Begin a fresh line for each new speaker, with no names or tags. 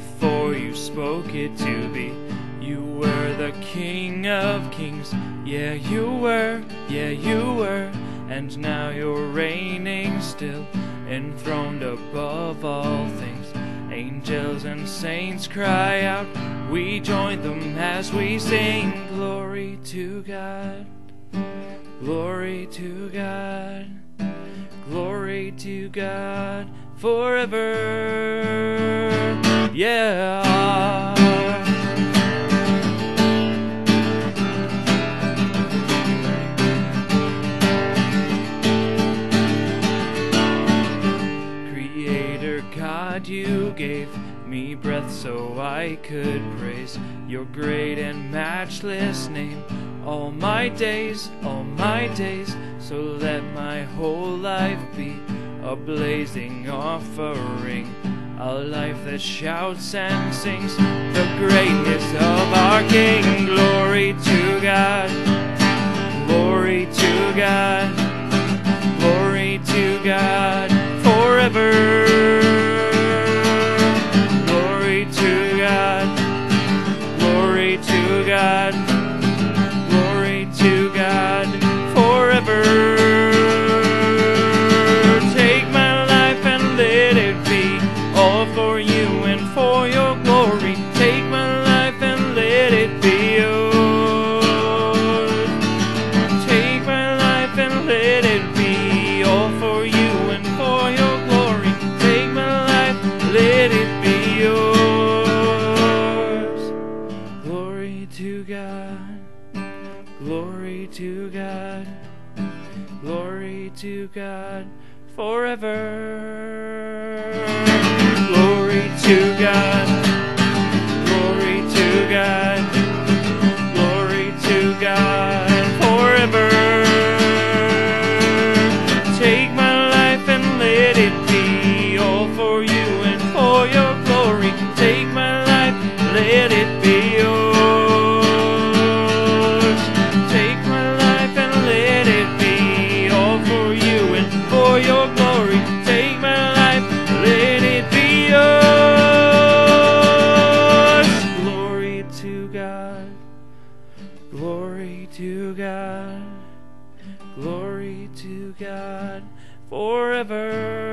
before you spoke it to be. You were the King of Kings, yeah, you were, yeah, you were, and now you're reigning still, enthroned above all things. Angels and saints cry out, we join them as we sing, Glory to God, glory to God, glory to God forever. Yeah. Creator God, you gave me breath so I could praise your great and matchless name all my days, all my days. So let my whole life be a blazing offering, a life that shouts and sings the greatness of our King. Glory to God, glory to God, God, glory to God, glory to God forever. Glory to God, Glory to God, glory to God forever.